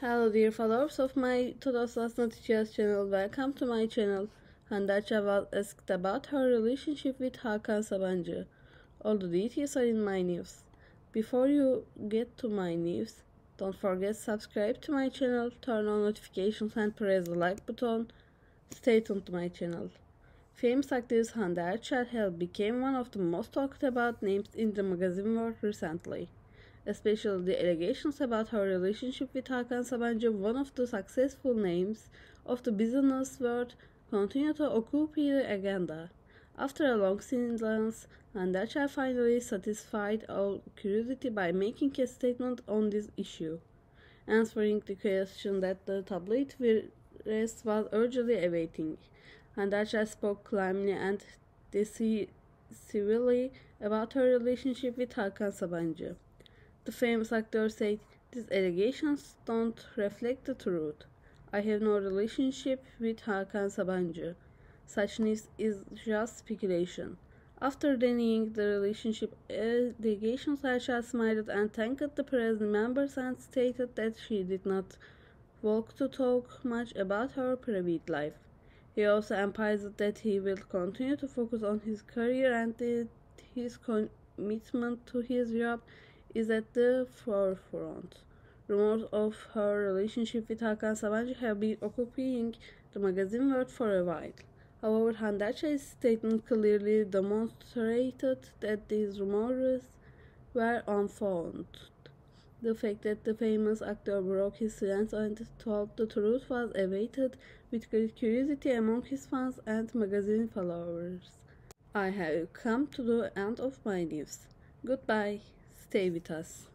Hello dear followers of my Todas Las Noticias channel, welcome to my channel. Handacha was asked about her relationship with Hakan Sabancı. All the details are in my news. Before you get to my news, don't forget subscribe to my channel, turn on notifications and press the like button. Stay tuned to my channel. Famous actress Hande Erçel became one of the most talked about names in the magazine world recently especially the allegations about her relationship with Hakan Sabancı, one of the successful names of the business world, continue to occupy the agenda. After a long silence, Andacha finally satisfied all curiosity by making a statement on this issue, answering the question that the tabloid press was urgently awaiting. Andacha spoke calmly and decisively about her relationship with Hakan Sabancı. The famous actor said, These allegations don't reflect the truth. I have no relationship with Hakan Sabancı. Such news is just speculation. After denying the relationship allegations, Aisha smiled and thanked the present members and stated that she did not want to talk much about her private life. He also emphasized that he will continue to focus on his career and his commitment to his job is at the forefront. Rumors of her relationship with Hakan Sabancı have been occupying the magazine world for a while. However, Hande statement clearly demonstrated that these rumors were unfounded. The fact that the famous actor broke his silence and told the truth was awaited with great curiosity among his fans and magazine followers. I have come to the end of my news. Goodbye. Stay with us.